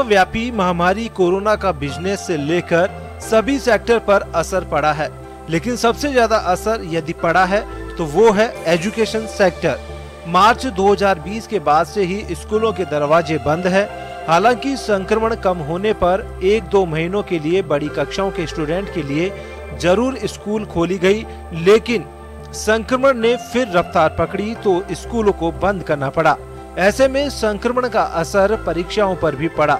विश्वव्यापी महामारी कोरोना का बिज़नेस से लेकर सभी सेक्टर पर असर पड़ा है। लेकिन सबसे ज़्यादा असर यदि पड़ा है तो वो है एजुकेशन सेक्टर मार्च 2020 के बाद से ही स्कूलों के दरवाजे बंद है। हालाँकि संक्रमण कम होने पर एक दो महीनों के लिए बड़ी कक्षाओं के स्टूडेंट के लिए ज़रूर स्कूल खोली गई, लेकिन संक्रमण ने फिर रफ्तार पकड़ी तो स्कूलों को बंद करना पड़ा। ऐसे में संक्रमण का असर परीक्षाओं पर भी पड़ा।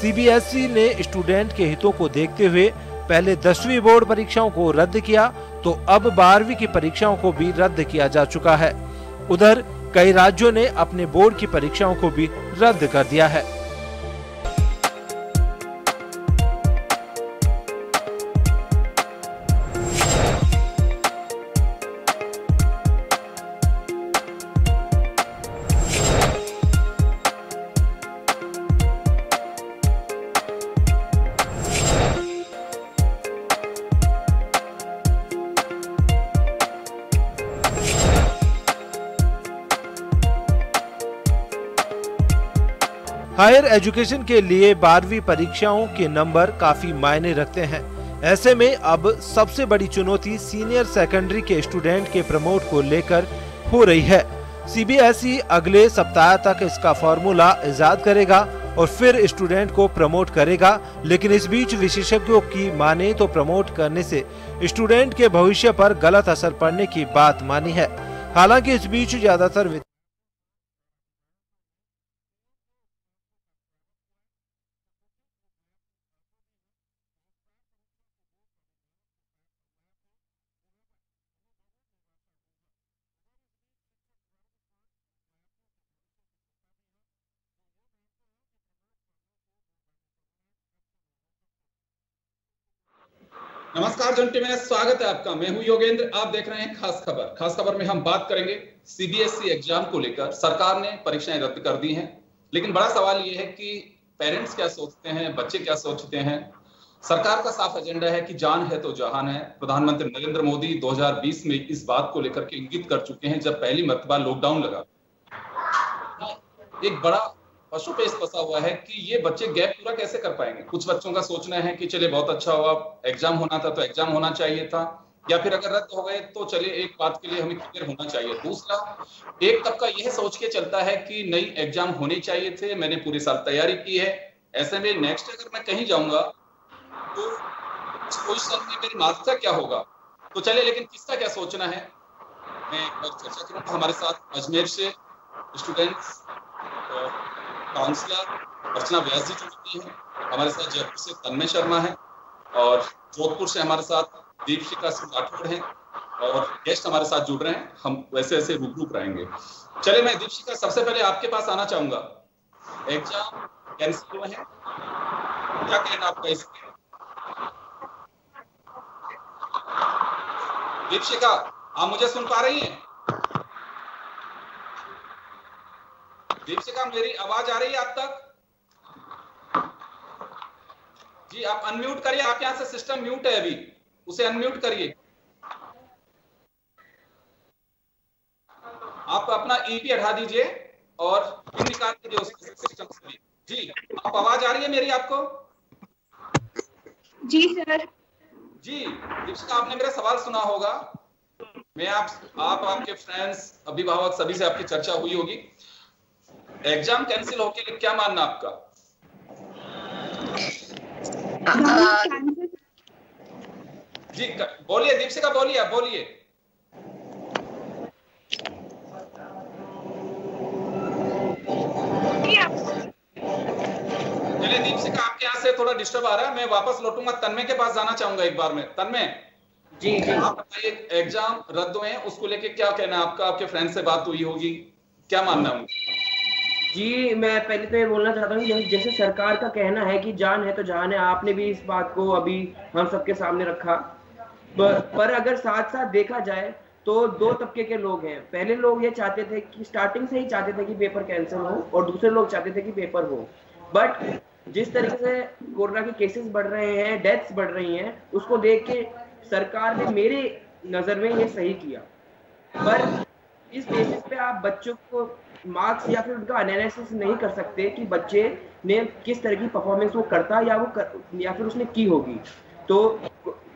सीबीएसई ने स्टूडेंट के हितों को देखते हुए पहले दसवीं बोर्ड परीक्षाओं को रद्द किया तो अब बारहवीं की परीक्षाओं को भी रद्द किया जा चुका है। उधर कई राज्यों ने अपने बोर्ड की परीक्षाओं को भी रद्द कर दिया है। हायर एजुकेशन के लिए बारहवीं परीक्षाओं के नंबर काफ़ी मायने रखते हैं। ऐसे में अब सबसे बड़ी चुनौती सीनियर सेकेंडरी के स्टूडेंट के प्रमोट को लेकर हो रही है। सीबीएसई अगले सप्ताह तक इसका फॉर्मूला इजाद करेगा और फिर स्टूडेंट को प्रमोट करेगा, लेकिन इस बीच विशेषज्ञों की माने तो प्रमोट करने से स्टूडेंट के भविष्य पर गलत असर पड़ने की बात मानी है। हालाँकि इस बीच ज़्यादातर नमस्कार जंटी में स्वागत है आपका। मैं हूँ योगेंद्र। आप देख रहे हैं खास खबर। खास खबर में हम बात करेंगे सीबीएसई एग्ज़ाम को लेकर। सरकार ने परीक्षाएँ रद्द कर दी हैं, लेकिन बड़ा सवाल ये है कि पेरेंट्स क्या सोचते हैं, बच्चे क्या सोचते हैं? सरकार का साफ़ एजेंडा है कि जान है तो जहान है। प्रधानमंत्री नरेंद्र मोदी 2020 में इस बात को लेकर के इंगित कर चुके हैं जब पहली मरतबा लॉकडाउन लगा। एक बड़ा पशु पेश फंसा हुआ है कि ये बच्चे गैप पूरा कैसे कर पाएँगे? कुछ बच्चों का सोचना है कि चलिए बहुत अच्छा हुआ एग्ज़ाम होना था तो एग्ज़ाम होना चाहिए था, या फिर अगर रद्द हो गए तो चलिए एक बात के लिए हमें क्लियर होना चाहिए। दूसरा, एक तबका यह सोच के चलता है कि नई एग्ज़ाम होने चाहिए थे, मैंने पूरे साल तैयारी की है। ऐसे में नेक्स्ट अगर मैं कहीं जाऊँगा तो पोजिशन में मेरी मार्क्स का क्या होगा? तो चलिए, लेकिन किसका क्या सोचना है? मैं चर्चा करूँगा हमारे साथ अजमेर से स्टूडेंट्स काउंसलर अर्चना व्यास जी जुड़ी है। हमारे साथ जयपुर से तन्मय शर्मा है और जोधपुर से हमारे साथ दीपशिका सिंह राठौड़ है और गेस्ट हमारे साथ जुड़ रहे हैं। हम वैसे ऐसे रूबरू रहेंगे चले मैं दीपशिका सबसे पहले आपके पास आना चाहूँगा। एग्ज़ाम कैंसिल हुए हैं। क्या कहना आपका इसके दीपशिका आप मुझे सुन पा रही हैं? दीपशिका मेरी आवाज़ आ रही है आप तक? जी आप अनम्यूट करिए आप यहाँ से सिस्टम म्यूट है अभी। उसे अनम्यूट करिए। आप अपना ईपी हटा दीजिए और निकाल दीजिए उसके सिस्टम से जी आप आवाज़ आ रही है मेरी आपको? जी सर जी दीपिका आपने मेरा सवाल सुना होगा। मैं आप आप आपके फ्रेंड्स अभिभावक सभी से आपकी चर्चा हुई होगी। एग्ज़ाम कैंसिल होके क्या मानना आपका? जी बोलिए दीपशिका बोलिए आप बोलिए। चलिए दीपशिका आपके यहाँ से थोड़ा डिस्टर्ब आ रहा है। मैं वापस लौटूँगा। तन्मय के पास जाना चाहूँगा एक बार में। तन्मय जी जी। आप बताइए एग्ज़ाम रद्द हुए हैं उसको लेके क्या कहना है आपका? आपके फ्रेंड से बात हुई होगी। क्या मानना है जी मैं पहले तो ये बोलना चाहता हूँ जैसे सरकार का कहना है कि जान है तो जान है आपने भी इस बात को अभी हम सबके सामने रखा। पर, पर अगर साथ साथ देखा जाए तो दो तबके के लोग हैं। पहले लोग ये चाहते थे कि स्टार्टिंग से ही चाहते थे कि पेपर कैंसिल हो और दूसरे लोग चाहते थे कि पेपर हो। बट जिस तरीके से कोरोना के केसेस बढ़ रहे हैं डेथ्स बढ़ रही हैं उसको देख के सरकार ने मेरे नज़र में ये सही किया। पर इस बेसिस पे आप बच्चों को मार्क्स या फिर उनका एनालिसिस नहीं कर सकते कि बच्चे ने किस तरह की परफॉर्मेंस वो करता या वो कर, या फिर उसने की होगी। तो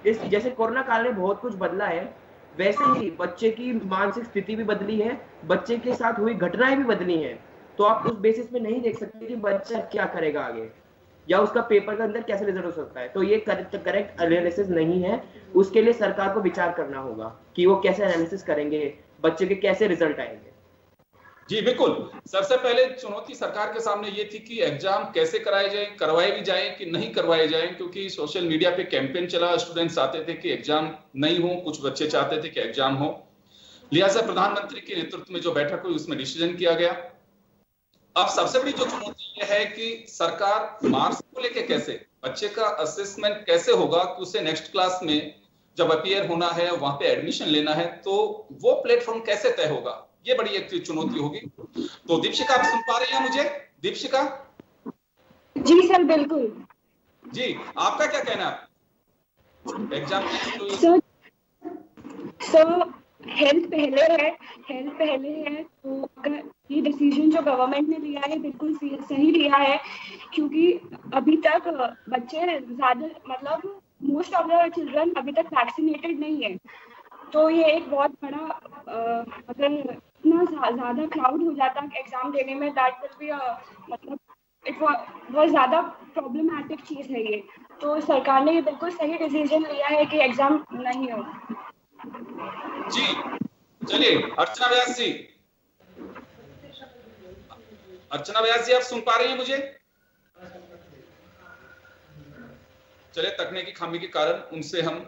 इस जैसे कोरोना काल में बहुत कुछ बदला है वैसे ही बच्चे की मानसिक स्थिति भी बदली है बच्चे के साथ हुई घटनाएँ भी बदली हैं। तो आप उस बेसिस पे नहीं देख सकते कि बच्चा क्या करेगा आगे या उसका पेपर के अंदर कैसे रिज़ल्ट हो सकता है। तो ये करेक्ट एनालिसिस नहीं है। उसके लिए सरकार को विचार करना होगा कि वो कैसे एनालिसिस करेंगे बच्चे के कैसे रिज़ल्ट आएँगे। जी, बिल्कुल। सबसे पहले चुनौती सरकार के सामने ये थी कि एग्ज़ाम कैसे कराए जाए, करवाए भी जाए कि नहीं करवाए जाए, क्योंकि सोशल मीडिया पे कैंपेन चला स्टूडेंट्स चाहते थे कि एग्ज़ाम नहीं हो, कुछ बच्चे चाहते थे कि एग्ज़ाम हो। लिहाजा प्रधानमंत्री के नेतृत्व में जो बैठक हुई, उसमें डिसीज़न किया गया। अब सबसे बड़ी जो चुनौती यह है कि सरकार मार्क्स को लेके कैसे, बच्चे का असेसमेंट कैसे होगा, कि उसे नेक्स्ट क्लास में जब अपियर होना है, वहाँ पे एडमिशन लेना है तो वो प्लेटफॉर्म कैसे तय होगा? ये बड़ी एक चुनौती होगी। तो दीपशिका आप सुन पा रही हैं मुझे? दीपशिका जी सर बिल्कुल। जी आपका क्या कहना है? एग्ज़ाम सर सर हेल्थ पहले है हेल्थ पहले है तो अगर ये डिसीज़न जो गवर्नमेंट ने लिया है बिल्कुल सही लिया है क्योंकि अभी तक बच्चे ज़्यादा मतलब मोस्ट ऑफ़ द चिल्ड्रन अभी तक वैक्सीनेटेड नहीं है। तो ये एक बहुत बड़ा अगर इतना ज़्यादा क्राउड हो जाता एग्ज़ाम देने में दैट विल बी मतलब इट बहुत ज़्यादा प्रॉब्लमेटिक चीज़ है ये। तो सरकार ने ये बिल्कुल सही डिसीज़न लिया है कि एग्ज़ाम नहीं हो। जी, चलिए, अर्चना व्यास जी अर्चना व्यास जी आप सुन पा रही हैं मुझे? चले तकनीकी खामी के कारण उनसे हम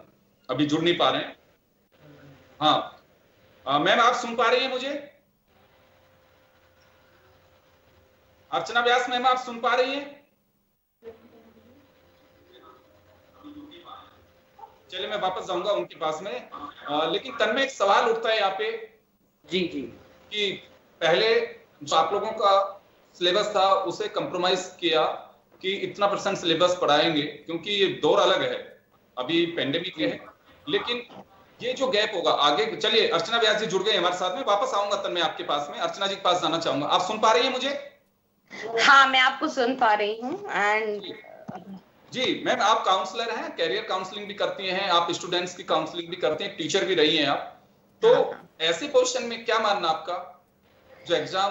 अभी जुड़ नहीं पा रहे हैं। हाँ मैम आप सुन पा रही हैं मुझे? अर्चना व्यास मैम आप सुन पा रही हैं? चलिए मैं वापस जाऊँगा उनके पास में। आ, लेकिन तन में एक सवाल उठता है यहाँ पे जी जी। कि पहले जो आप लोगों का सिलेबस था उसे कंप्रोमाइज किया कि इतना परसेंट सिलेबस पढ़ाएँगे क्योंकि ये दौर अलग है। अभी पेंडेमिक है। लेकिन ये जो गैप होगा आगे चलिए अर्चना व्यास जी जुड़ गए हमारे साथ में वापस आऊँगा तन मैं आपके पास में अर्चना जी के पास जाना चाहूँगा। आप सुन पा रही हैं मुझे? हाँ मैं आपको सुन पा रही हूँ एंड जी। मैम आप काउंसलर हैं कैरियर काउंसलिंग भी करती हैं आप स्टूडेंट्स की काउंसलिंग भी करते हैं टीचर भी रही हैं आप। तो हाँ, हाँ। ऐसी पोजिशन में क्या मानना आपका? जो एग्ज़ाम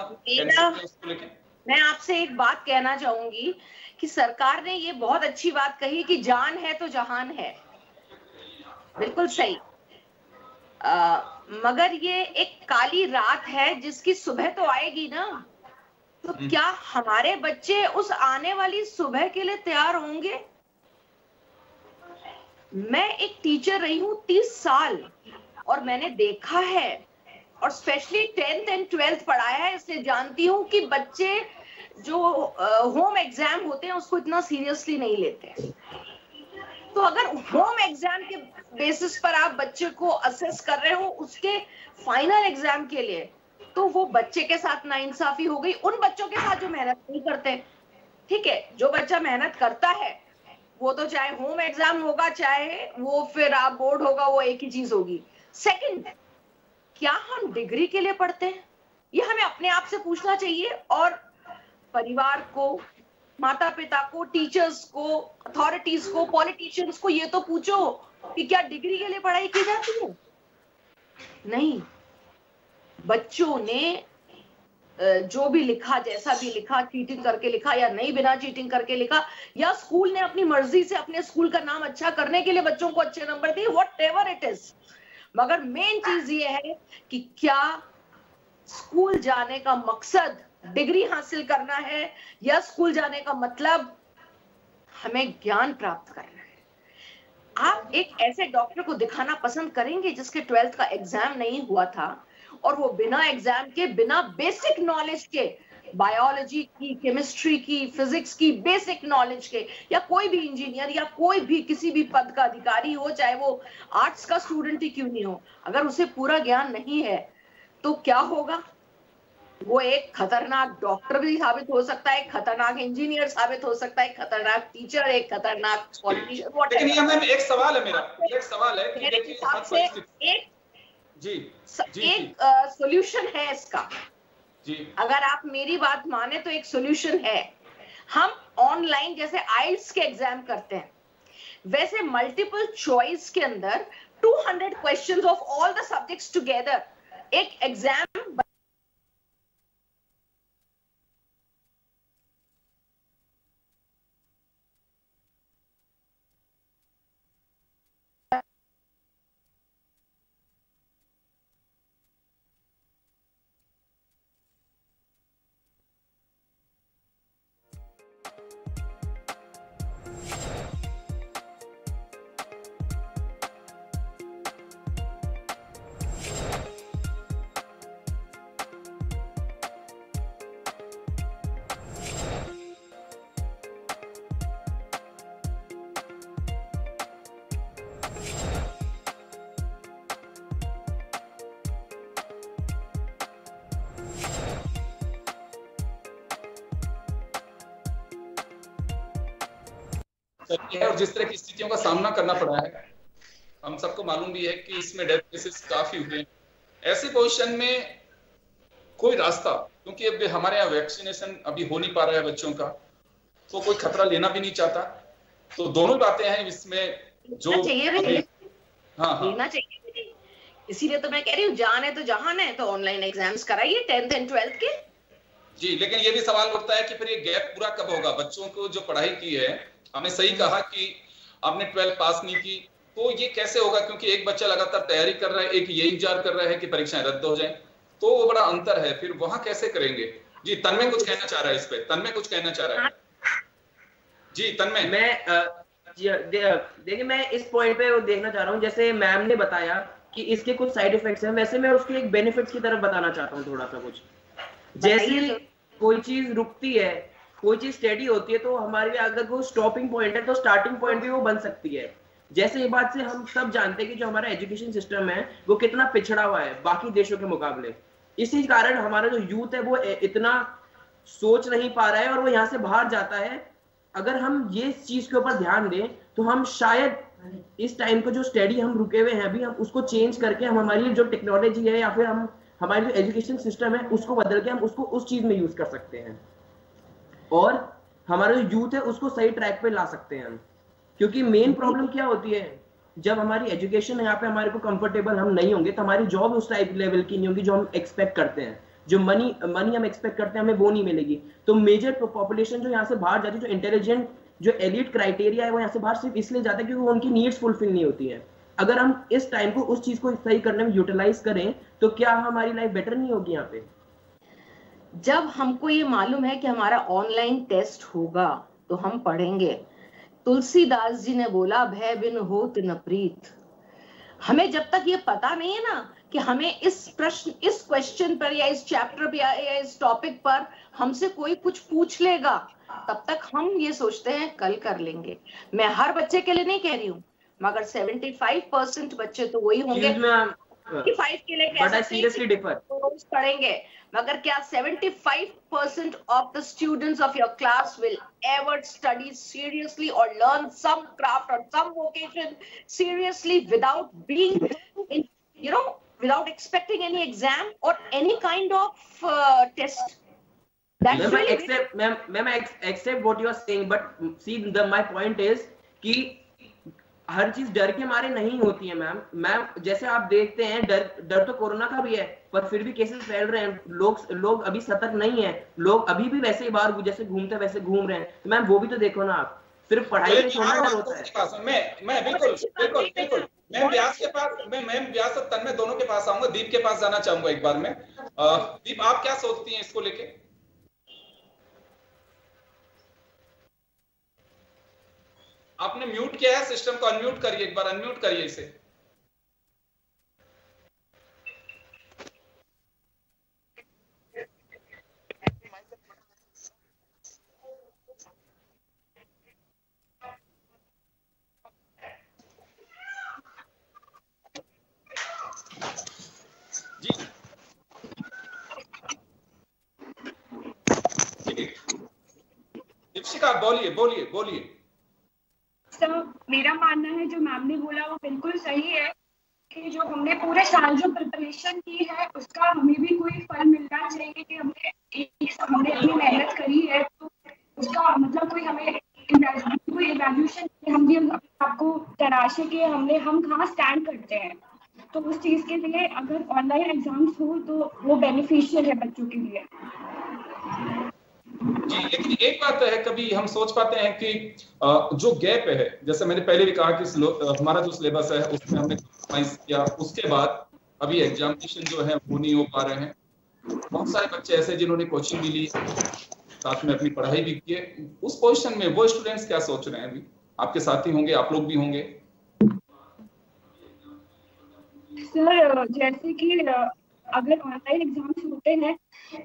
मैं आपसे एक बात कहना चाहूँगी कि सरकार ने ये बहुत अच्छी बात कही कि जान है तो जहान है। बिल्कुल सही। आ, मगर ये एक काली रात है जिसकी सुबह तो आएगी ना। तो हम्म। क्या हमारे बच्चे उस आने वाली सुबह के लिए तैयार होंगे? मैं एक टीचर रही हूँ तीस साल और मैंने देखा है और स्पेशली टेंथ एंड ट्वेल्थ पढ़ाया है इसलिए जानती हूँ कि बच्चे जो होम एग्ज़ाम होते हैं उसको इतना सीरियसली नहीं लेते। तो अगर होम एग्ज़ाम के बेसिस पर आप बच्चे को असेस कर रहे हो उसके फाइनल एग्ज़ाम के लिए तो वो बच्चे के साथ नाइंसाफी हो गई। उन बच्चों के साथ जो मेहनत नहीं करते, ठीक है, जो बच्चा मेहनत करता है, वो तो चाहे होम एग्ज़ाम होगा, चाहे वो फिर आप बोर्ड होगा, वो एक ही चीज़ होगी। सेकंड क्या हम डिग्री के लिए पढ़ते हैं? ये हमें अपने आप से पूछना चाहिए और परिवार को माता पिता को टीचर्स को अथॉरिटीज को पॉलिटिशियंस को ये तो पूछो कि क्या डिग्री के लिए पढ़ाई की जाती है? नहीं। बच्चों ने जो भी लिखा, जैसा भी लिखा चीटिंग करके लिखा या नहीं बिना चीटिंग करके लिखा, या स्कूल ने अपनी मर्ज़ी से अपने स्कूल का नाम अच्छा करने के लिए बच्चों को अच्छे नंबर दिए वट एवर इट इज़ मगर मेन चीज़ ये है कि क्या स्कूल जाने का मकसद डिग्री हासिल करना है या स्कूल जाने का मतलब हमें ज्ञान प्राप्त करना है। आप एक ऐसे डॉक्टर को दिखाना पसंद करेंगे जिसके ट्वेल्थ का एग्ज़ाम नहीं हुआ था और वो बिना एग्ज़ाम के, बिना बेसिक नॉलेज के, बायोलॉजी की, केमिस्ट्री की, फिजिक्स की, बेसिक नॉलेज के, या कोई भी इंजीनियर, या कोई भी किसी भी पद का अधिकारी हो, चाहे वो आर्ट्स का स्टूडेंट ही क्यों नहीं हो, अगर उसे पूरा ज्ञान नहीं है तो क्या होगा? वो एक खतरनाक डॉक्टर भी साबित हो सकता है खतरनाक इंजीनियर साबित हो सकता है खतरनाक टीचर एक खतरनाक पॉलिटिशियन एक सवाल है मेरा एक सवाल है मेरे हिसाब से एक जी जी एक सॉल्यूशन है इसका। जी। अगर आप मेरी बात माने तो एक सॉल्यूशन है। हम ऑनलाइन जैसे आइल्स के एग्ज़ाम करते हैं। वैसे मल्टीपल चॉइस के अंदर 200 questions of all the subjects together एक एग्ज़ाम है और जिस तरह की स्थितियों का सामना करना पड़ा है हम सबको मालूम भी है कि इसमें डेथ केसेस काफ़ी हुए ऐसे पोजिशन में कोई रास्ता क्योंकि अब हमारे यहाँ वैक्सीनेशन अभी हो नहीं पा रहा है बच्चों का तो कोई खतरा लेना भी नहीं चाहता। तो दोनों बातें हैं इसमें जो चाहिए हाँ हाँ। चाहिए इसीलिए तो मैं कह रही हूँ जान है तो जहान है तो ऑनलाइन एग्ज़ाम्स कराइए टेंथ एंड ट्वेल्थ के। जी लेकिन ये भी सवाल उठता है कि फिर ये गैप पूरा कब होगा? बच्चों को जो पढ़ाई की है आपने सही कहा कि आपने ट्वेल्थ पास नहीं की तो ये कैसे होगा? क्योंकि एक बच्चा लगातार तैयारी कर रहा है एक ये इंतज़ार कर रहा है कि परीक्षाएँ रद्द हो जाए। तो वो बड़ा अंतर है। फिर वहाँ कैसे करेंगे? जी तन्मय कुछ कहना चाह रहा है इस पे। तन्मय कुछ कहना चाह रहा है। जी तन्मय। मैं देखिए मैं इस पॉइंट पे देखना चाह रहा हूँ। जैसे मैम ने बताया कि इसके कुछ साइड इफेक्ट्स हैं। वैसे मैं उसके एक बेनिफिट्स की तरफ़ बताना चाहता हूँ थोड़ा सा कुछ। जैसे तो। कोई चीज़ रुकती है कोई चीज़ स्टडी होती है तो हमारे लिए अगर वो स्टॉपिंग पॉइंट है तो स्टार्टिंग पॉइंट भी वो बन सकती है। जैसे ये बात से हम सब जानते हैं कि जो हमारा एजुकेशन सिस्टम है, वो कितना पिछड़ा हुआ है, बाकी देशों के मुकाबले। इसी कारण हमारा जो यूथ है, वो इतना सोच नहीं पा रहा है और वो यहाँ से बाहर जाता है। अगर हम ये चीज़ के ऊपर ध्यान दें तो हम शायद इस टाइम को जो स्टडी हम रुके हुए हैं, अभी हम उसको चेंज करके हम हमारी जो टेक्नोलॉजी है या फिर हम, हमारी जो एजुकेशन सिस्टम है, उसको बदल के हम उसको उस चीज़ में यूज़ कर सकते हैं। और हमारा जो यूथ है, उसको सही ट्रैक पे ला सकते हैं हम। क्योंकि मेन प्रॉब्लम क्या होती है? जब हमारी एजुकेशन यहाँ पे हमारे को कंफर्टेबल हम नहीं होंगे तो हमारी जॉब उस टाइप लेवल की नहीं होगी जो हम एक्सपेक्ट करते हैं। जो मनी मनी हम एक्सपेक्ट करते हैं, हमें वो नहीं मिलेगी। तो मेजर पॉपुलेशन जो यहाँ से बाहर जाती है, जो इंटेलिजेंट जो एलिट क्राइटेरिया है, वो यहाँ से बाहर सिर्फ़ इसलिए जाता है क्योंकि उनकी नीड्स फुलफिल नहीं होती है। अगर हम इस टाइम को उस चीज़ को सही करने में यूटिलाइज करें तो क्या हमारी लाइफ बेटर नहीं होगी यहाँ पे? जब हमको ये मालूम है कि हमारा ऑनलाइन टेस्ट होगा तो हम पढ़ेंगे। तुलसीदास जी ने बोला भय बिन होत न प्रीत। हमें जब तक ये पता नहीं है ना कि हमें इस प्रश्न इस क्वेश्चन पर या इस चैप्टर पर या, या इस टॉपिक पर हमसे कोई कुछ पूछ लेगा तब तक हम ये सोचते हैं कल कर लेंगे। मैं हर बच्चे के लिए नहीं कह रही हूँ मगर 75 परसेंट बच्चे तो वही होंगे। फाइव के लिए कह सकते रोज पढ़ेंगे मगर क्या 75 percent of the students of your class will ever study seriously और लर्न सम क्राफ्ट और some vocation seriously without being you know without expecting any exam or any kind of uh, test that's ma'am, really I accept ma'am ma'am I accept what you are saying but see the my point is कि हर चीज़ डर के मारे नहीं होती है ma'am ma'am जैसे आप देखते हैं डर डर तो कोरोना का भी है पर फिर भी केसेस फैल रहे हैं। लोग लोग अभी सतर्क नहीं है। लोग अभी भी वैसे ही बाहर जैसे घूमते वैसे घूम रहे हैं। तो मैम वो भी तो देखो ना आप। सिर्फ़ पढ़ाई में छोड़ना डर होता है। मैं। मैं बिल्कुल बिल्कुल बिल्कुल। मैं व्यास के पास मैं मैं व्यास और तन्मय दोनों के पास आऊँगा दीप के पास जाना चाहूँगा एक बार में। दीप आप क्या सोचती हैं इसको लेके? आपने म्यूट किया है, सिस्टम को अनम्यूट करिए, एक बार अनम्यूट करिए इसे। दीपशिका बोलिए बोलिए बोलिए तो मेरा मानना है जो मैम ने बोला वो बिल्कुल सही है कि जो हमने पूरे साल जो प्रिपरेशन की है उसका हमें भी कोई फल मिलना चाहिए कि हमने हमने इतनी मेहनत करी है तो उसका मतलब कोई हमें कोई इवेल्यूशन हम भी आपको तराशे के हमने, हम कहाँ स्टैंड करते हैं? तो उस चीज़ के लिए अगर ऑनलाइन एग्ज़ाम्स हो तो वो बेनिफिशियल है बच्चों के लिए। जी, लेकिन एक बात है, कभी हम सोच पाते हैं कि जो गैप है, जैसे मैंने पहले भी कहा कि हमारा जो सिलेबस है, उसमें हमने किया। उसके बाद अभी एग्जामिनेशन जो है, वो नहीं हो पा रहे हैं। बहुत सारे बच्चे ऐसे जिन्होंने कोचिंग भी ली, साथ में अपनी पढ़ाई भी की उस पोजिशन में वो स्टूडेंट्स क्या सोच रहे हैं अभी? आपके साथी होंगे, आप लोग भी होंगे। सर जैसे कि अगर ऑनलाइन एग्ज़ाम्स होते हैं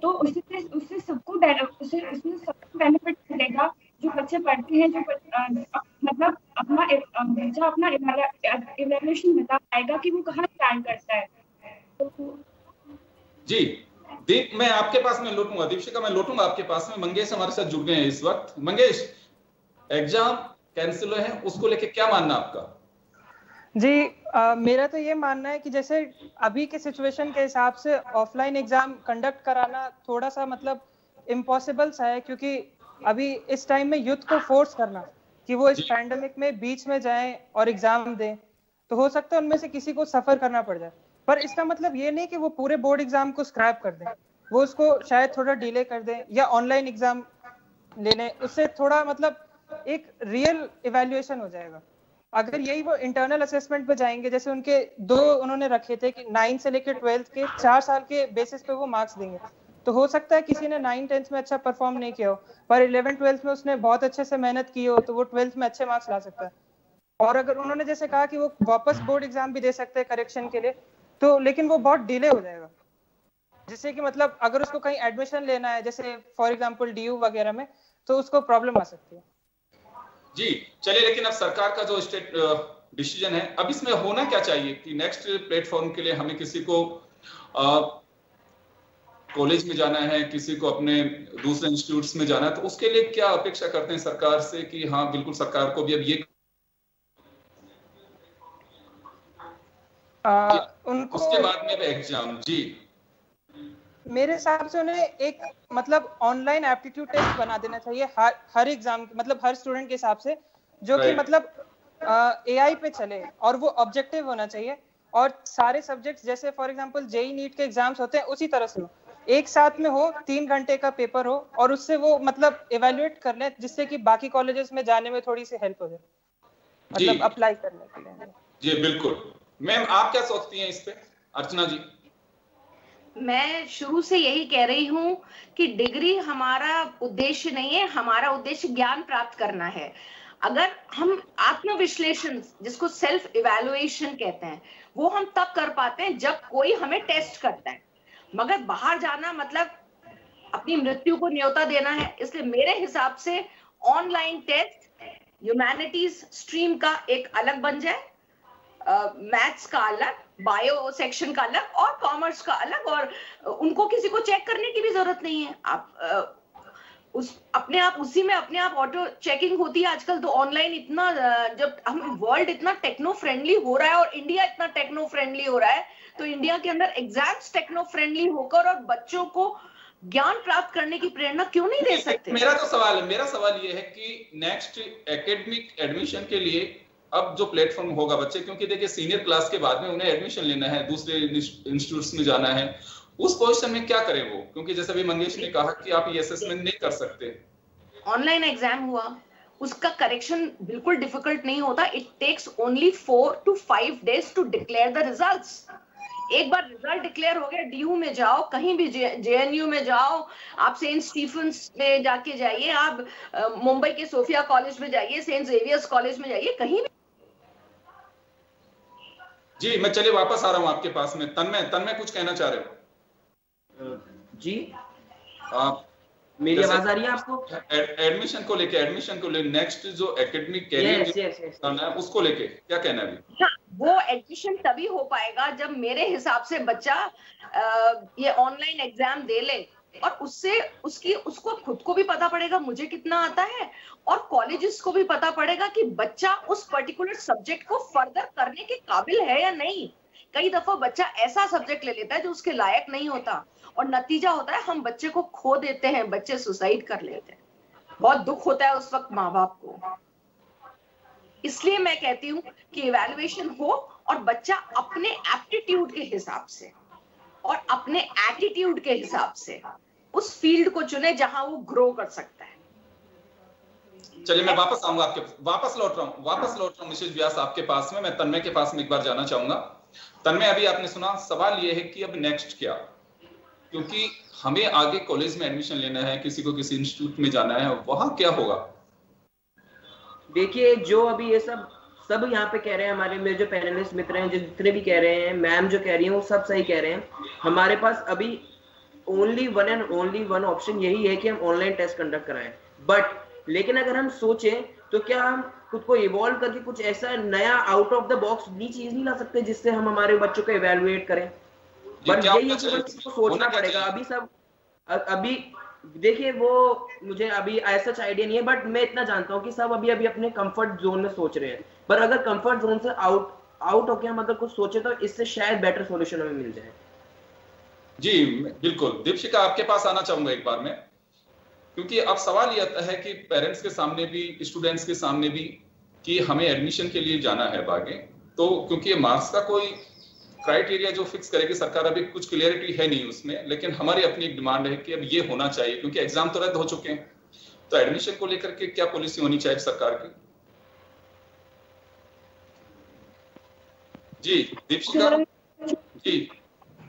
तो उससे उससे सबको उससे उसमें सबको बेनिफिट मिलेगा। जो बच्चे पढ़ते हैं जो मतलब अपना बच्चा अपना इवेल्युएशन बता पाएगा कि वो कहाँ स्टैंड करता है। तो जी दीप मैं आपके पास में लौटूँगा। दीपशिका मैं लौटूँगा आपके पास में। मंगेश हमारे साथ जुड़ गए हैं इस वक्त। मंगेश एग्ज़ाम कैंसिल हुए हैं उसको लेके क्या मानना आपका? जी मेरा तो ये मानना है कि जैसे अभी के सिचुएशन के हिसाब से ऑफलाइन एग्ज़ाम कंडक्ट कराना थोड़ा सा मतलब इम्पॉसिबल सा है क्योंकि अभी इस टाइम में यूथ को फोर्स करना कि वो इस पैंडमिक में बीच में जाएँ और एग्ज़ाम दें तो हो सकता है उनमें से किसी को सफ़र करना पड़ जाए। पर इसका मतलब ये नहीं कि वो पूरे बोर्ड एग्ज़ाम को स्क्रैप कर दें वो उसको शायद थोड़ा डिले कर दें या ऑनलाइन एग्ज़ाम लेने उससे थोड़ा मतलब एक रियल इवेल्युएशन हो जाएगा। अगर यही वो इंटरनल असेसमेंट पे जाएँगे, जैसे उनके दो उन्होंने रखे थे कि नाइन से लेकर ट्वेल्थ के चार साल के बेसिस पे वो मार्क्स देंगे। तो हो सकता है किसी ने नाइन टेंथ में अच्छा परफॉर्म नहीं किया हो, पर इलेवन ट्वेल्थ में उसने बहुत अच्छे से मेहनत की हो तो वो ट्वेल्थ में अच्छे मार्क्स ला सकता है। और अगर उन्होंने जैसे कहा कि वो वापस बोर्ड एग्ज़ाम भी दे सकते हैं करेक्शन के लिए तो लेकिन वो बहुत डिले हो जाएगा। जिससे कि मतलब अगर उसको कहीं एडमिशन लेना है, जैसे फॉर एग्ज़ाम्पल डी वगैरह में तो उसको प्रॉब्लम आ सकती है। जी चलिए लेकिन अब सरकार का जो स्टेट डिसीज़न है अब इसमें होना क्या चाहिए कि नेक्स्ट प्लेटफॉर्म के लिए हमें किसी को कॉलेज में जाना है किसी को अपने दूसरे इंस्टीट्यूट्स में जाना है तो उसके लिए क्या अपेक्षा करते हैं सरकार से कि हाँ बिल्कुल सरकार को भी अब ये आ, उनको उसके बाद में एग्ज़ाम जी। मेरे हिसाब से उन्हें एक मतलब ऑनलाइन एप्टीट्यूड टेस्ट बना देना चाहिए हर हर एग्ज़ाम मतलब हर स्टूडेंट के हिसाब से जो कि मतलब ए आई पे चले और वो ऑब्जेक्टिव होना चाहिए। और सारे सब्जेक्ट्स जैसे फॉर एग्जांपल जेई नीट के एग्ज़ाम्स होते हैं उसी तरह से हो। एक साथ में हो तीन घंटे का पेपर हो और उससे वो मतलब इवेल्युएट कर ले जिससे कि बाकी कॉलेजेस में जाने में थोड़ी सी हेल्प हो जाए। मतलब अप्लाई करने के लिए। जी बिल्कुल। मैम आप क्या सोचती हैं इस पे? अर्चना जी। मैं शुरू से यही कह रही हूँ कि डिग्री हमारा उद्देश्य नहीं है, हमारा उद्देश्य ज्ञान प्राप्त करना है। अगर हम आत्मविश्लेषण, जिसको सेल्फ इवेलुएशन कहते हैं, वो हम तब कर पाते हैं जब कोई हमें टेस्ट करता है। मगर बाहर जाना मतलब अपनी मृत्यु को न्योता देना है, इसलिए मेरे हिसाब से ऑनलाइन टेस्ट ह्यूमैनिटीज स्ट्रीम का एक अलग बन जाए मैथ्स का अलग बायो सेक्शन का अलग और कॉमर्स का अलग और उनको किसी को चेक करने की भी ज़रूरत नहीं है। आप उस अपने आप उसी में अपने आप ऑटो चेकिंग होती है आजकल तो ऑनलाइन इतना जब हम वर्ल्ड इतना टेक्नो फ्रेंडली हो रहा है और इंडिया इतना टेक्नो फ्रेंडली हो रहा है तो इंडिया के अंदर एग्ज़ाम्स टेक्नो फ्रेंडली होकर और बच्चों को ज्ञान प्राप्त करने की प्रेरणा क्यों नहीं दे सकते? मेरा तो सवाल है मेरा सवाल ये है कि नेक्स्ट एकेडमिक एडमिशन के लिए अब जो प्लेटफॉर्म होगा बच्चे, क्योंकि देखिए सीनियर क्लास के बाद में उन्हें एडमिशन लेना है, दूसरे इंस्टीट्यूट में जाना है, उस पोजिशन में क्या करें वो? क्योंकि जैसे अभी मंगेश ने कहा कि आप ये असेसमेंट नहीं कर सकते। ऑनलाइन एग्ज़ाम हुआ, उसका करेक्शन बिल्कुल डिफ़िकल्ट नहीं होता। It takes only four to five days to declare the results एक बार रिज़ल्ट डिक्लेयर हो गया डीयू में जाओ, कहीं भी जेएनयू में जाओ, आप सेंट स्टीफेंस में जाके जाइए, आप मुंबई के सोफिया कॉलेज में जाइए सेंट जेवियर्स कॉलेज में जाइए, कहीं भी जी मैं चलिए वापस आ रहा हूँ आपके पास में। तन्मय तन्मय कुछ कहना चाह रहे हो? जी। आप मेरी आवाज़ आ रही है आपको? एडमिशन को लेके एडमिशन को लेके नेक्स्ट जो एकेडमिक कैरियर करना है उसको लेके क्या कहना है हाँ, वो एडमिशन तभी हो पाएगा जब मेरे हिसाब से बच्चा आ, ये ऑनलाइन एग्ज़ाम दे ले। और उससे उसकी, उसको खुद को भी पता पड़ेगा, मुझे कितना आता है। और कॉलेजेस को भी पता पड़ेगा कि बच्चा उस पर्टिकुलर सब्जेक्ट को फर्दर करने के काबिल है या नहीं। कई दफ़ा बच्चा ऐसा सब्जेक्ट ले लेता है जो उसके लायक नहीं होता। और नतीजा होता है, हम बच्चे को खो देते हैं, बच्चे सुसाइड कर लेते हैं। बहुत दुख होता है उस वक्त माँ बाप को। इसलिए मैं कहती हूँ कि इवेल्युएशन हो और बच्चा अपने एप्टीट्यूड के हिसाब से और अपने एटीट्यूड के हिसाब से उस फ़ील्ड को चुने जहाँ वो ग्रो कर सकता है। चलिए मैं वापस आऊँगा आपके वापस लौट रहा हूँ वापस लौट रहा हूँ मिसेज व्यास आपके पास में मैं तन्मय के पास में एक बार जाना चाहूँगा। तन्मय अभी आपने सुना सवाल ये है कि अब नेक्स्ट क्या? क्योंकि हमें आगे कॉलेज में एडमिशन लेना है किसी को किसी इंस्टीट्यूट में जाना है वहाँ क्या होगा? देखिए जो अभी ये सब सब यहाँ पे कह रहे हैं हमारे मेरे जो पैनलिस्ट मित्र हैं जितने भी कह रहे हैं मैम जो कह रही हैं वो सब सही कह रहे हैं। हमारे पास अभी only one and only one option यही है कि हम ऑनलाइन टेस्ट कंडक्ट कराएँ। बट लेकिन अगर हम सोचें तो क्या हम खुद को इवॉल्व करके कुछ ऐसा नया आउट ऑफ़ द बॉक्स भी चीज़ नहीं ला सकते जिससे हम हमारे बच्चों को इवेलुएट करें? बट यही है को सोचना पड़ेगा। अभी सब अभी देखिए, वो मुझे अभी ऐसा आइडिया नहीं है बट मैं इतना जानता हूँ कि सब अभी अभी अपने कंफर्ट जोन में सोच रहे हैं। पर अगर कंफर्ट जोन से आउट आउट होके हम अगर कुछ सोचे तो इससे शायद बेटर सॉल्यूशन हमें मिल जाए। जी, बिल्कुल। दीपशिका, आपके पास आना चाहूँगा एक बार में। क्योंकि अब सवाल ये आता है कि पेरेंट्स के सामने भी स्टूडेंट्स के सामने भी कि हमें एडमिशन के लिए जाना है बागे। तो क्योंकि मार्क्स का कोई क्राइटेरिया जो फिक्स करेगी सरकार अभी कुछ क्लियरिटी है नहीं उसमें लेकिन हमारी अपनी एक डिमांड है कि अब ये होना चाहिए क्योंकि एग्ज़ाम तो रद्द हो चुके हैं। तो एडमिशन को लेकर के क्या पॉलिसी होनी चाहिए सरकार की? जी दीपशिका जी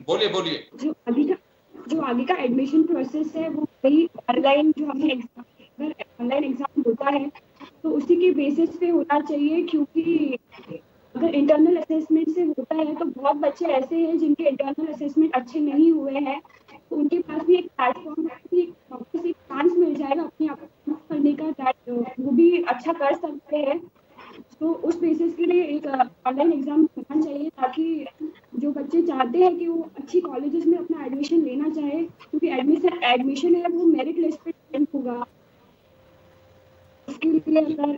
बोलिए बोलिए। जो आगे का जो आगे का एडमिशन प्रोसेस है वो वही ऑनलाइन जो हमें एग्ज़ाम ऑनलाइन एग्ज़ाम होता है तो उसी के बेसिस पे होना चाहिए क्योंकि अगर इंटरनल असेसमेंट से होता है तो बहुत बच्चे ऐसे हैं जिनके इंटरनल असेसमेंट अच्छे नहीं हुए हैं। तो उनके पास भी एक प्लेटफॉर्म एक चांस मिल जाएगा अपने आप करने का वो भी अच्छा कर सकते हैं। तो उस बेसिस के लिए एक ऑनलाइन एग्ज़ाम होना चाहिए ताकि जो बच्चे चाहते हैं कि वो अच्छी कॉलेजेस में अपना एडमिशन लेना चाहे, क्योंकि एडमिशन एडमिशन है, वो मेरिट लिस्ट पे डिपेंड होगा। उसके लिए अगर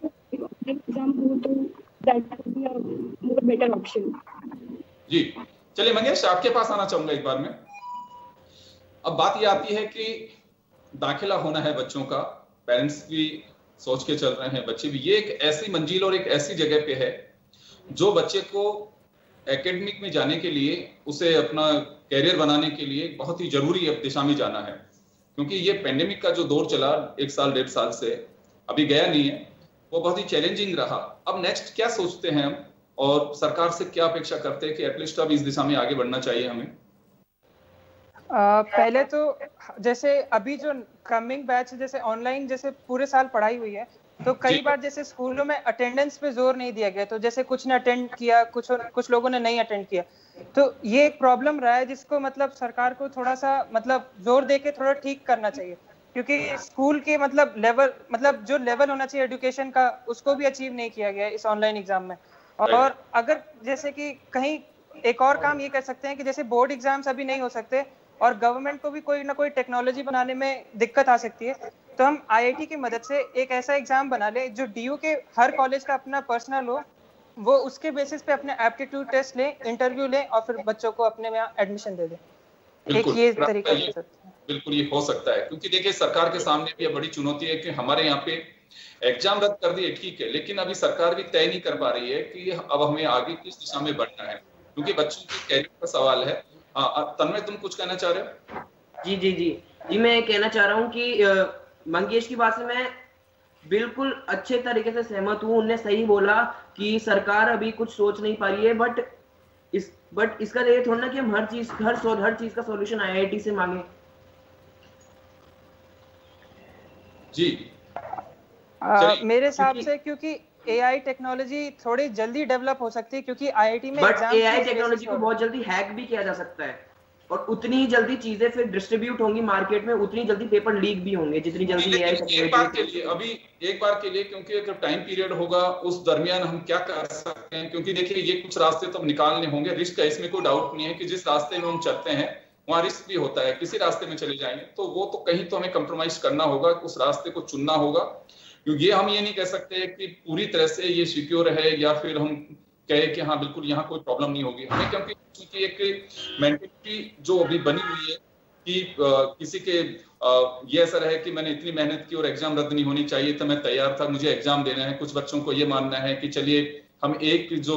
एग्ज़ाम हो तो जी, चलिए मंगेश, आपके पास आना चाहूँगा एक बार में। अब बात ये आती है कि दाखिला होना है बच्चों का पेरेंट्स भी सोच के चल रहे हैं, बच्चे भी। ये एक ऐसी मंजिल और एक ऐसी जगह पे है, जो बच्चे को एकेडमिक में जाने के लिए, उसे अपना कैरियर बनाने के लिए बहुत ही ज़रूरी दिशा में जाना है। क्योंकि ये पेंडेमिक का जो दौर चला, एक साल, डेढ़ साल से, अभी गया नहीं है। वो बहुत ही चैलेंजिंग रहा। अब नेक्स्ट क्या सोचते हैं हम? और सरकार से क्या अपेक्षा करते हैं कि एटलीस्ट अब इस दिशा में आगे बढ़ना चाहिए हमें? आ, पहले तो जैसे अभी जो कमिंग बैच जैसे ऑनलाइन जैसे पूरे साल पढ़ाई हुई है तो कई बार जैसे स्कूलों में अटेंडेंस पे ज़ोर नहीं दिया गया। तो जैसे कुछ ने अटेंड किया कुछ कुछ लोगों ने नहीं अटेंड किया। तो ये एक प्रॉब्लम रहा है जिसको मतलब सरकार को थोड़ा सा मतलब ज़ोर दे के थोड़ा ठीक करना चाहिए। क्योंकि स्कूल के मतलब लेवल मतलब जो लेवल होना चाहिए एजुकेशन का उसको भी अचीव नहीं किया गया इस ऑनलाइन एग्ज़ाम में। और अगर जैसे कि कहीं एक और काम ये कर सकते हैं कि जैसे बोर्ड एग्ज़ाम्स अभी नहीं हो सकते और गवर्नमेंट को भी कोई ना कोई टेक्नोलॉजी बनाने में दिक्कत आ सकती है तो हम आईआईटी की मदद से एक ऐसा एग्ज़ाम बना ले जो डीयू के हर कॉलेज का अपना पर्सनल हो वो उसके बेसिस पे अपने एप्टीट्यूड टेस्ट लें इंटरव्यू लें और फिर बच्चों को अपने में एडमिशन दे दे। एक ये तरीका बिल्कुल ये हो सकता है क्योंकि देखिए सरकार के सामने भी बड़ी चुनौती है कि हमारे यहाँ पे एग्ज़ाम रद्द कर दिए ठीक है लेकिन अभी सरकार भी तय नहीं कर पा रही है कि अब हमें आगे किस दिशा में बढ़ना है क्योंकि बच्चों के कैरियर का सवाल है। हाँ तन्मय तुम कुछ कहना चाह रहे हो? जी जी जी। जी मैं कहना चाह रहा हूँ कि मंगेश की बात से मैं बिल्कुल अच्छे तरीके से सहमत हूँ। उनने सही बोला कि सरकार अभी कुछ सोच नहीं पा रही है बट इस बट इसका ये थोड़ा ना कि हम हर चीज़ हर हर चीज़ का सॉल्यूशन आईआईटी से मांगे। जी। आ, मेरे हिसाब से क्योंकि एआई टेक्नोलॉजी थोड़ी जल्दी डेवलप हो सकती है क्योंकि आईआईटी में बट एआई टेक्नोलॉजी को बहुत जल्दी हैक भी किया जा सकता है। और उतनी ही जल्दी चीज़ें फिर डिस्ट्रीब्यूट होंगी मार्केट में उतनी जल्दी पेपर लीक भी होंगे जितनी जल्दी एक बार के लिए अभी एक बार के लिए क्योंकि अगर टाइम पीरियड होगा उस दरमियान हम क्या कर सकते हैं? क्योंकि देखिए ये कुछ रास्ते तो हम निकालने होंगे रिस्क है इसमें कोई डाउट नहीं है कि जिस रास्ते में हम चलते हैं वहाँ रिस्क भी होता है किसी रास्ते में चले जाएँगे तो वो तो कहीं तो हमें कंप्रोमाइज करना होगा उस रास्ते को चुनना होगा। क्योंकि ये हम ये नहीं कह सकते कि पूरी तरह से ये सिक्योर है या फिर हम कहे कि हाँ बिल्कुल यहाँ कोई प्रॉब्लम नहीं होगी। हमें क्योंकि क्योंकि एक मेंटेलिटी जो अभी बनी हुई है कि किसी के ये असर है कि मैंने इतनी मेहनत की और एग्ज़ाम रद्द नहीं होनी चाहिए तो मैं तैयार था, मुझे एग्ज़ाम देना है, कुछ बच्चों को ये मानना है कि चलिए, हम एक जो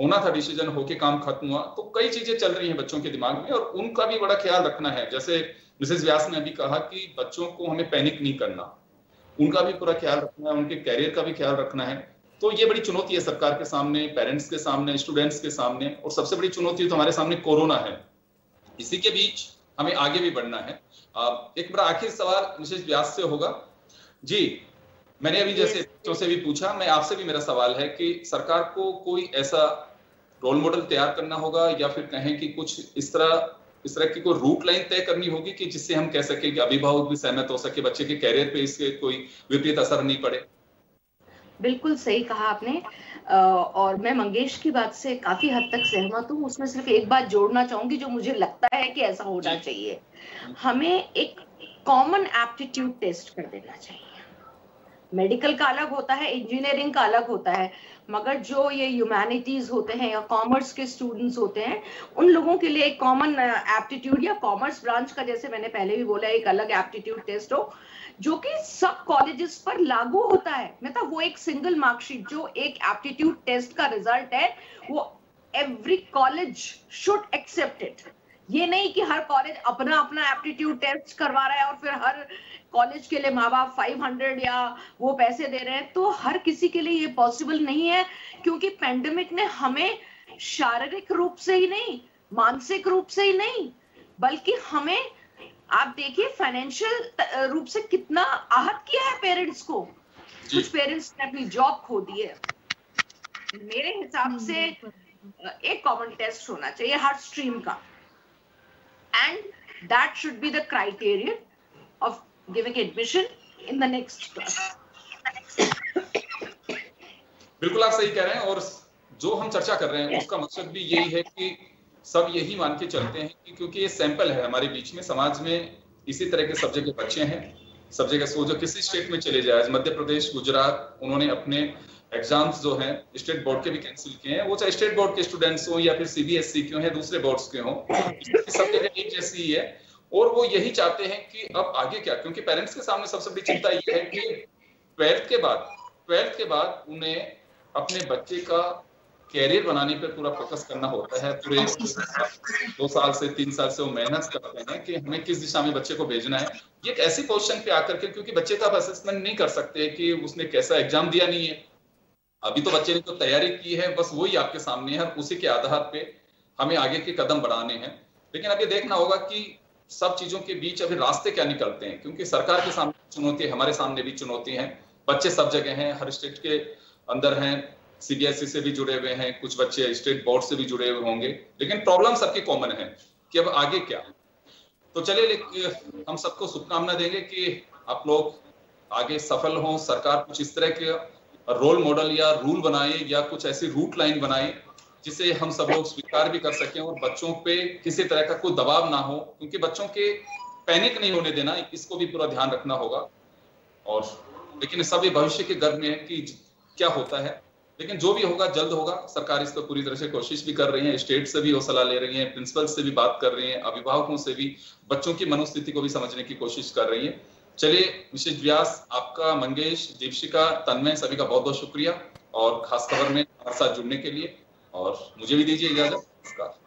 होना था डिसीज़न होके काम खत्म हुआ तो कई चीज़ें चल रही हैं बच्चों के दिमाग में और उनका भी बड़ा ख्याल रखना है। जैसे मिसेज व्यास ने अभी कहा कि बच्चों को हमें पैनिक नहीं करना। उनका भी पूरा ख्याल रखना है, उनके कैरियर का भी ख्याल रखना है। तो ये बड़ी चुनौती है सरकार के सामने पेरेंट्स के सामने स्टूडेंट्स के सामने और सबसे बड़ी चुनौती तो हमारे सामने कोरोना है। इसी के बीच हमें आगे भी बढ़ना है। एक बड़ा आखिर सवाल मिसेज व्यास से होगा। जी मैंने अभी जैसे बच्चों से भी पूछा मैं आपसे भी मेरा सवाल है कि सरकार को कोई ऐसा रोल मॉडल तैयार करना होगा या फिर कहें कि कुछ इस तरह इस तरह की कोई रूट लाइन तय करनी होगी कि जिससे हम कह सके कि अभिभावक भी सहमत हो सके बच्चे के कैरियर पे इसके कोई विपरीत असर नहीं पड़े? बिल्कुल सही कहा आपने। और मैं मंगेश की बात से काफ़ी हद तक सहमत हूँ। उसमें सिर्फ़ एक बात जोड़ना चाहूँगी जो मुझे लगता है कि ऐसा होना चाहिए। हमें एक कॉमन एप्टीट्यूड टेस्ट कर देना चाहिए। मेडिकल का अलग होता है इंजीनियरिंग का अलग होता है मगर जो ये ह्यूमैनिटीज होते हैं या कॉमर्स के स्टूडेंट्स होते हैं उन लोगों के लिए एक कॉमन एप्टीट्यूड या कॉमर्स ब्रांच का जैसे मैंने पहले भी बोला एक अलग एप्टीट्यूड टेस्ट हो जो कि सब कॉलेजेस पर लागू होता है। मतलब वो एक सिंगल मार्कशीट जो एक एप्टीट्यूड टेस्ट का रिज़ल्ट है, वो every college should accept it ये नहीं कि हर कॉलेज अपना अपना एप्टीट्यूड टेस्ट करवा रहा है और फिर हर कॉलेज के लिए माँ बाप 500 या वो पैसे दे रहे हैं। तो हर किसी के लिए ये पॉसिबल नहीं है, क्योंकि पेंडेमिक ने हमें शारीरिक रूप से ही नहीं, मानसिक रूप से ही नहीं, बल्कि हमें आप देखिए फाइनेंशियल रूप से कितना आहत किया है पेरेंट्स को। कुछ पेरेंट्स ने अपनी जॉब खो दी है। मेरे हिसाब से एक कॉमन टेस्ट होना चाहिए हर स्ट्रीम का। And that should be the criterion of giving admission in the next class बिल्कुल आप सही कह रहे हैं और जो हम चर्चा कर रहे हैं उसका मकसद भी यही है कि सब यही मान के चलते हैं कि क्योंकि ये सैंपल है, हमारे बीच में, समाज में इसी तरह के सब्जेक्ट के बच्चे हैं। सब्जेक्ट के जो किसी स्टेट में चले जाए मध्य प्रदेश, गुजरात, उन्होंने अपने एग्ज़ाम्स जो हैं स्टेट बोर्ड के भी कैंसिल किए हैं। वो चाहे स्टेट बोर्ड के स्टूडेंट्स हो या फिर सीबीएसई के हो, दूसरे बोर्ड्स के हो सब जगह एक जैसी ही है। और वो यही चाहते हैं कि अब आगे क्या? क्योंकि पेरेंट्स के सामने सबसे बड़ी चिंता ये है कि ट्वेल्थ के बाद ट्वेल्थ के बाद उन्हें अपने बच्चे का कैरियर बनाने पर पूरा फोकस करना होता है, पूरे दो साल से, तीन साल से वो मेहनत करते हैं कि हमें किस दिशा में बच्चे को भेजना है। ये एक ऐसी पोजिशन पे आकर के, क्योंकि बच्चे का आप असेसमेंट नहीं कर सकते कि उसने कैसा एग्ज़ाम दिया नहीं है। अभी तो बच्चे ने तो तैयारी की है, बस वही आपके सामने है, उसी के आधार पे हमें आगे के कदम बढ़ाने हैं। लेकिन अब ये देखना होगा कि सब चीज़ों के बीच अभी रास्ते क्या निकलते हैं, क्योंकि सरकार के सामने चुनौती, हमारे सामने भी चुनौती है। बच्चे सब जगह हैं, हर स्टेट के अंदर हैं। सीबीएसई से भी जुड़े हुए हैं, कुछ बच्चे स्टेट बोर्ड से भी जुड़े हुए होंगे, लेकिन प्रॉब्लम सबकी कॉमन है कि अब आगे क्या तो चलिए हम सबको शुभकामना देंगे कि आप लोग आगे सफल हों, सरकार कुछ इस तरह के रोल मॉडल या रूल बनाए या कुछ ऐसी रूट लाइन बनाए, जिसे हम सब लोग स्वीकार भी कर सकें और बच्चों पे किसी तरह का कोई दबाव ना हो, क्योंकि बच्चों के पैनिक नहीं होने देना, इसको भी पूरा ध्यान रखना होगा। और लेकिन सभी भविष्य के गर्भ में है कि क्या होता है। लेकिन जो भी होगा, जल्द होगा। सरकार इस पर पूरी तरह से कोशिश भी कर रही है, स्टेट से भी सलाह ले रही है, प्रिंसिपल से भी बात कर रही है, अभिभावकों से भी, बच्चों की मनोस्थिति को भी समझने की कोशिश कर रही है। चलिए विशेष व्यास, आपका, मंगेश, दीपशिका, तन्मय, सभी का बहुत बहुत शुक्रिया, और खास खबर में हमारे साथ जुड़ने के लिए, और मुझे भी दीजिए इजाज़त। नमस्कार।